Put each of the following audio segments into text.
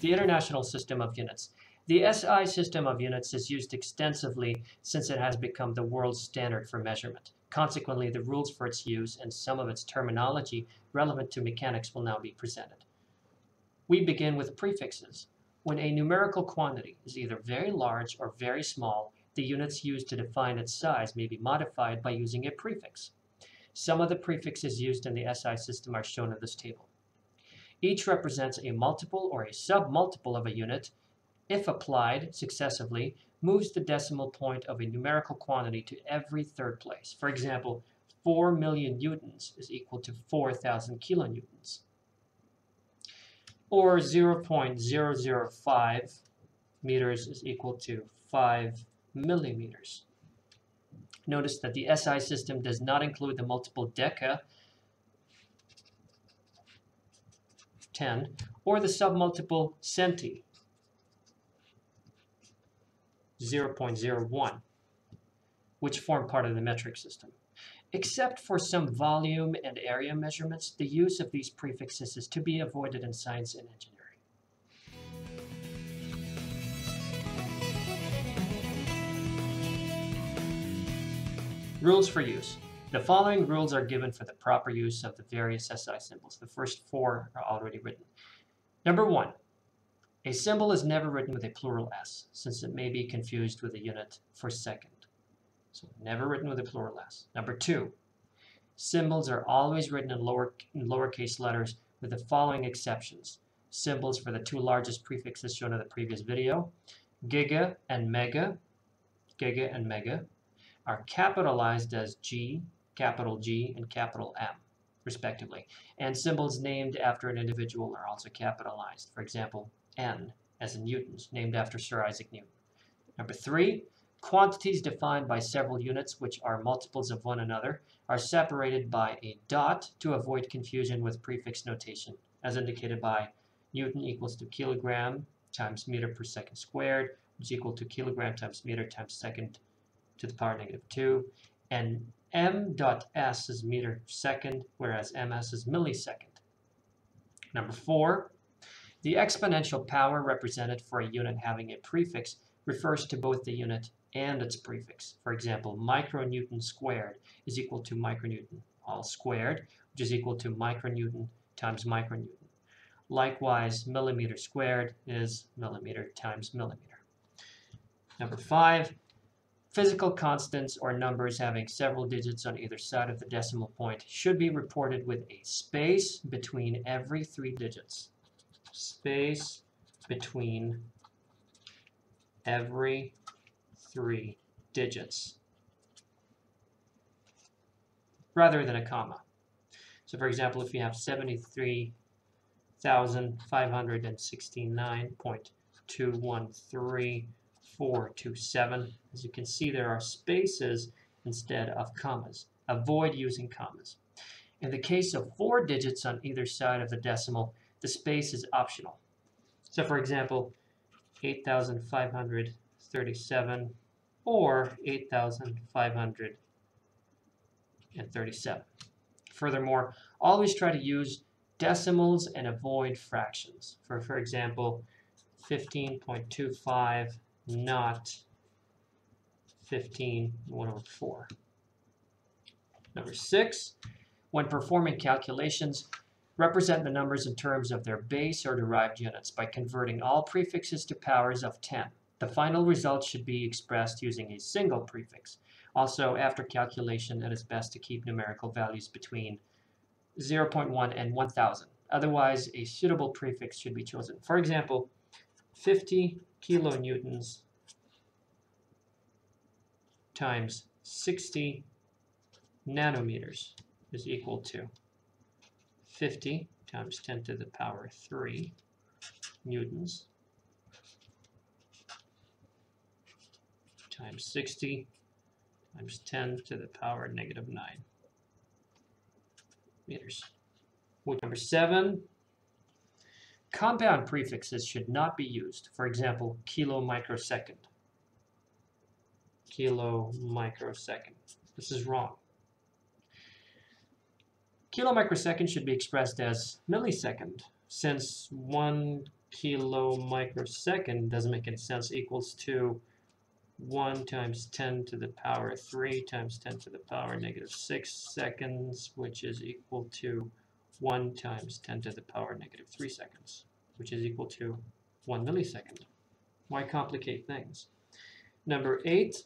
The International System of Units. The SI system of units is used extensively since it has become the world's standard for measurement. Consequently, the rules for its use and some of its terminology relevant to mechanics will now be presented. We begin with prefixes. When a numerical quantity is either very large or very small, the units used to define its size may be modified by using a prefix. Some of the prefixes used in the SI system are shown in this table. Each represents a multiple or a submultiple of a unit if applied successively, moves the decimal point of a numerical quantity to every third place. For example, 4 million newtons is equal to 4,000 kilonewtons. Or 0.005 meters is equal to 5 millimeters. Notice that the SI system does not include the multiple deca, 10, or the submultiple centi, 0.01, which form part of the metric system. Except for some volume and area measurements, the use of these prefixes is to be avoided in science and engineering. Rules for use. The following rules are given for the proper use of the various SI symbols. The first four are already written. Number one, a symbol is never written with a plural s, since it may be confused with a unit for second. So never written with a plural s. Number two, symbols are always written in, lower, in lowercase letters with the following exceptions. Symbols for the two largest prefixes shown in the previous video, giga and mega, giga and mega, are capitalized as G, capital G, and capital M, respectively. And symbols named after an individual are also capitalized. For example, N, as in newtons, named after Sir Isaac Newton. Number three, quantities defined by several units which are multiples of one another are separated by a dot to avoid confusion with prefix notation, as indicated by Newton equals to kilogram times meter per second squared, which is equal to kilogram times meter times second to the power negative 2, and m dot s is meter second, whereas ms is millisecond. Number four, the exponential power represented for a unit having a prefix refers to both the unit and its prefix. For example, micronewton squared is equal to micronewton all squared, which is equal to micronewton times micronewton. Likewise, millimeter squared is millimeter times millimeter. Number five, physical constants or numbers having several digits on either side of the decimal point should be reported with a space between every three digits space between every three digits rather than a comma. So for example, if you have 73,569.213427, as you can see, there are spaces instead of commas. Avoid using commas. In the case of four digits on either side of the decimal, the space is optional. So for example, 8,537 or 8,537. Furthermore, always try to use decimals and avoid fractions. For, for example, 15.25 not 15 1 over 4. Number six, when performing calculations, represent the numbers in terms of their base or derived units by converting all prefixes to powers of 10. The final result should be expressed using a single prefix. Also, after calculation, it is best to keep numerical values between 0.1 and 1000. Otherwise, a suitable prefix should be chosen. For example, 50 kilonewtons times 60 nanometers is equal to 50 times 10 to the power 3 newtons times 60 times 10 to the power negative 9 meters. Number 7, compound prefixes should not be used. For example, kilo microsecond. Kilo microsecond. This is wrong. Kilo microsecond should be expressed as millisecond, since one kilo microsecond doesn't make any sense equals to 1 times 10 to the power 3 times 10 to the power negative 6 seconds, which is equal to 1 times 10 to the power negative 3 seconds, which is equal to 1 millisecond. Why complicate things? Number 8,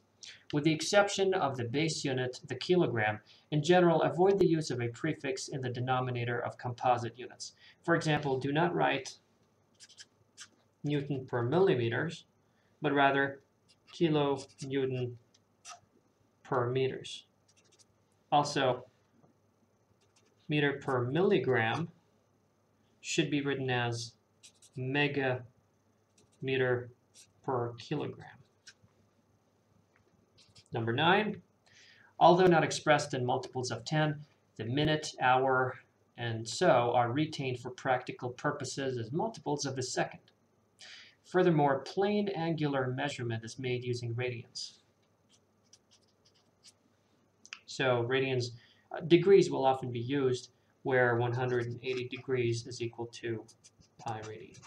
with the exception of the base unit, the kilogram, in general, avoid the use of a prefix in the denominator of composite units. For example, do not write Newton per millimeters, but rather kilo Newton per meters. Also, meter per milligram should be written as mega meter per kilogram. Number nine, although not expressed in multiples of 10, the minute, hour, and so are retained for practical purposes as multiples of the second. Furthermore, plane angular measurement is made using radians. So radians, degrees will often be used where 180 degrees is equal to pi radian.